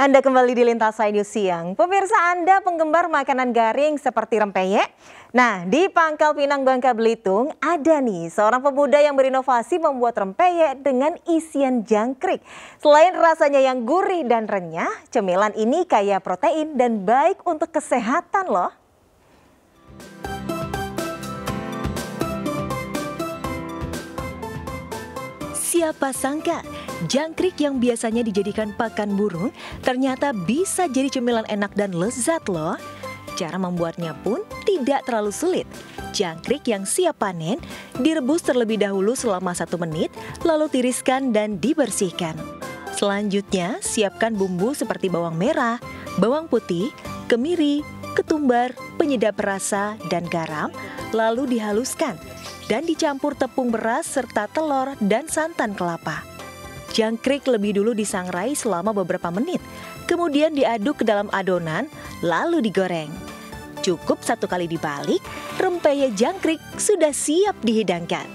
Anda kembali di Lintas News Siang. Pemirsa Anda penggemar makanan garing seperti rempeyek? Nah, di Pangkal Pinang Bangka Belitung ada nih seorang pemuda yang berinovasi membuat rempeyek dengan isian jangkrik. Selain rasanya yang gurih dan renyah, cemilan ini kaya protein dan baik untuk kesehatan loh. Siapa sangka jangkrik yang biasanya dijadikan pakan burung ternyata bisa jadi cemilan enak dan lezat loh. Cara membuatnya pun tidak terlalu sulit. Jangkrik yang siap panen direbus terlebih dahulu selama satu menit, lalu tiriskan dan dibersihkan. Selanjutnya, siapkan bumbu seperti bawang merah, bawang putih, kemiri, ketumbar, penyedap rasa, dan garam, lalu dihaluskan dan dicampur tepung beras serta telur dan santan kelapa. Jangkrik lebih dulu disangrai selama beberapa menit, kemudian diaduk ke dalam adonan, lalu digoreng. Cukup satu kali dibalik, rempeyek jangkrik sudah siap dihidangkan.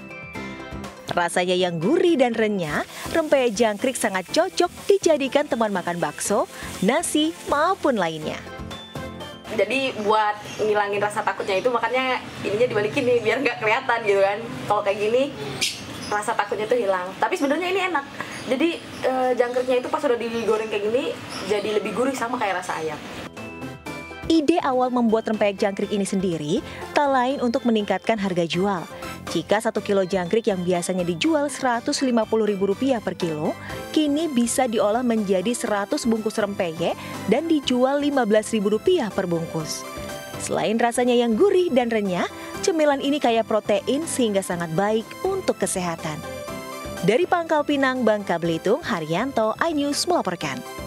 Rasanya yang gurih dan renyah, rempeyek jangkrik sangat cocok dijadikan teman makan bakso, nasi, maupun lainnya. Jadi buat ngilangin rasa takutnya itu makanya ininya dibalikin nih biar nggak kelihatan gitu kan. Kalau kayak gini rasa takutnya itu hilang. Tapi sebenarnya ini enak jadi e, jangkriknya itu pas udah digoreng kayak gini jadi lebih gurih sama kayak rasa ayam Ide awal membuat rempeyek jangkrik ini sendiri tak lain untuk meningkatkan harga jual. Jika satu kilo jangkrik yang biasanya dijual Rp150.000 per kilo, kini bisa diolah menjadi 100 bungkus rempeyek dan dijual Rp15.000 per bungkus. Selain rasanya yang gurih dan renyah, cemilan ini kaya protein sehingga sangat baik untuk kesehatan. Dari Pangkal Pinang, Bangka Belitung, Haryanto, iNews melaporkan.